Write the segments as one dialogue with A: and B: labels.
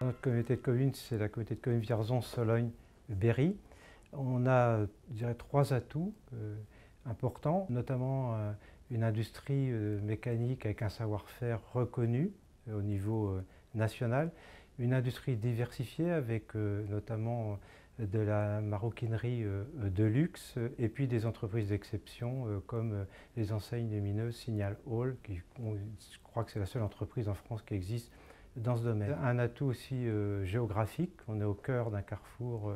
A: notre communauté de communes, c'est la communauté de communes Vierzon-Sologne-Berry. On a, je dirais, trois atouts importants, notamment une industrie mécanique avec un savoir-faire reconnu au niveau national, une industrie diversifiée avec notamment de la maroquinerie euh, de luxe et puis des entreprises d'exception euh, comme euh, les enseignes lumineuses Signal Hall, qui je crois que c'est la seule entreprise en France qui existe dans ce domaine. Un atout aussi géographique, on est au cœur d'un carrefour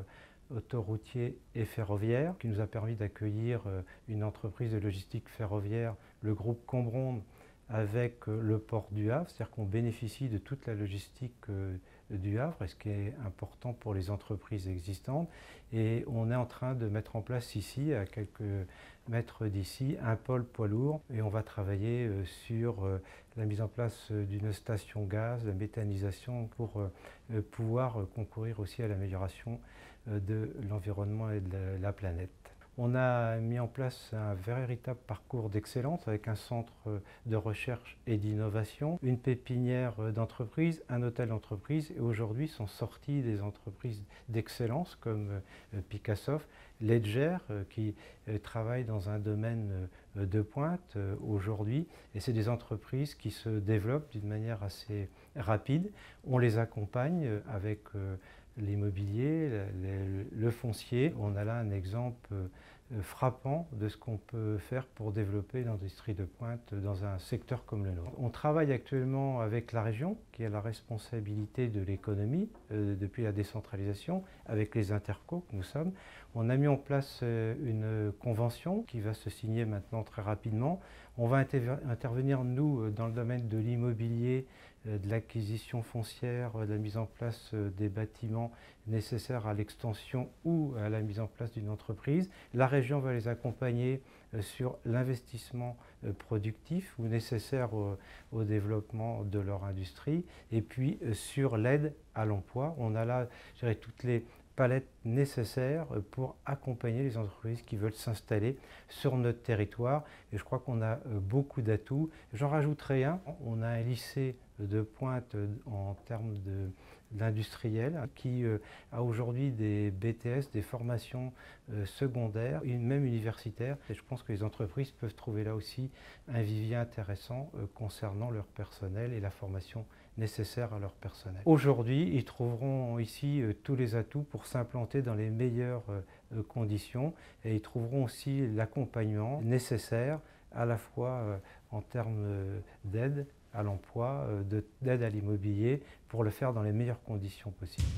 A: autoroutier et ferroviaire qui nous a permis d'accueillir une entreprise de logistique ferroviaire, le groupe Combronde, avec le port du Havre, c'est-à-dire qu'on bénéficie de toute la logistique du Havre, ce qui est important pour les entreprises existantes. Et on est en train de mettre en place ici, à quelques mètres d'ici, un pôle poids lourd. Et on va travailler euh, sur euh, la mise en place euh, d'une station gaz, la méthanisation, pour pouvoir concourir aussi à l'amélioration de l'environnement et de la planète. On a mis en place un véritable parcours d'excellence avec un centre de recherche et d'innovation, une pépinière d'entreprise, un hôtel d'entreprise et aujourd'hui sont sorties des entreprises d'excellence comme euh, Picassoft, Ledger euh, qui euh, travaille dans un domaine de pointe aujourd'hui et c'est des entreprises qui se développent d'une manière assez rapide. On les accompagne avec l'immobilier, le, foncier. On a là un exemple euh, frappant de ce qu'on peut faire pour développer l'industrie de pointe dans un secteur comme le nôtre. On travaille actuellement avec la région qui a la responsabilité de l'économie euh, depuis la décentralisation, avec les intercos que nous sommes. On a mis en place euh, une convention qui va se signer maintenant très rapidement. On va intervenir, nous, dans le domaine de l'immobilier, de l'acquisition foncière, de la mise en place des bâtiments nécessaires à l'extension ou à la mise en place d'une entreprise. La région va les accompagner sur l'investissement productif ou nécessaire au, développement de leur industrie et puis sur l'aide à l'emploi. On a là, toutes les palette nécessaire pour accompagner les entreprises qui veulent s'installer sur notre territoire. Et je crois qu'on a euh, beaucoup d'atouts. J'en rajouterai un. On a un lycée de pointe en termes d'industriel qui euh, a aujourd'hui des BTS, des formations euh, secondaires, même universitaires. Et je pense que les entreprises peuvent trouver là aussi un vivier intéressant concernant leur personnel et la formation nécessaires à leur personnel. Aujourd'hui, ils trouveront ici euh, tous les atouts pour s'implanter dans les meilleures euh, euh, conditions et ils trouveront aussi l'accompagnement nécessaire à la fois en termes d'aide à l'emploi, d'aide à l'immobilier pour le faire dans les meilleures conditions possibles.